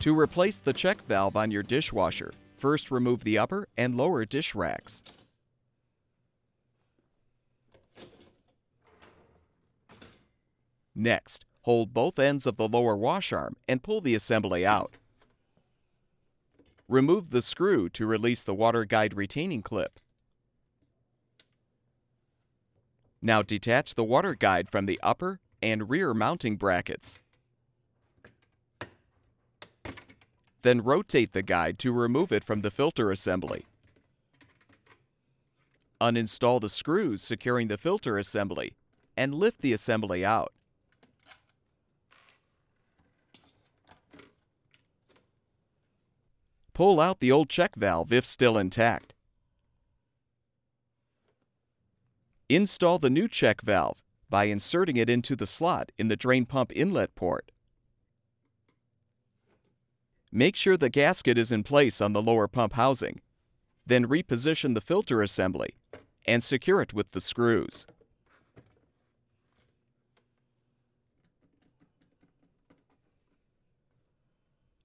To replace the check valve on your dishwasher, first remove the upper and lower dish racks. Next, hold both ends of the lower wash arm and pull the assembly out. Remove the screw to release the water guide retaining clip. Now detach the water guide from the upper and rear mounting brackets. Then rotate the guide to remove it from the filter assembly. Uninstall the screws securing the filter assembly and lift the assembly out. Pull out the old check valve if still intact. Install the new check valve by inserting it into the slot in the drain pump inlet port. Make sure the gasket is in place on the lower pump housing. Then reposition the filter assembly and secure it with the screws.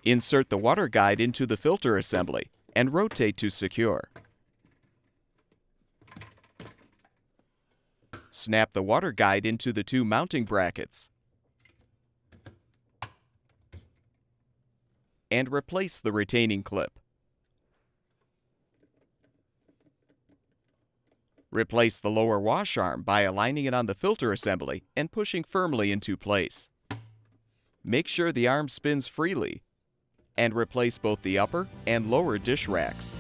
Insert the water guide into the filter assembly and rotate to secure. Snap the water guide into the two mounting brackets. And replace the retaining clip. Replace the lower wash arm by aligning it on the filter assembly and pushing firmly into place. Make sure the arm spins freely and replace both the upper and lower dish racks.